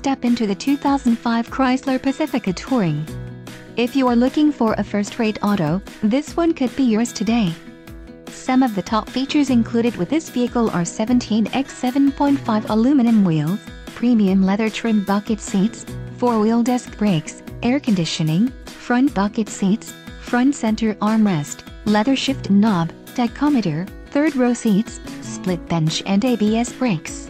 step into the 2005 Chrysler Pacifica Touring. If you are looking for a first-rate auto, this one could be yours today. Some of the top features included with this vehicle are 17x 7.5 aluminum wheels, premium leather trim bucket seats, four-wheel disc brakes, air conditioning, front bucket seats, front center armrest, leather shift knob, tachometer, third row seats, split bench and ABS brakes.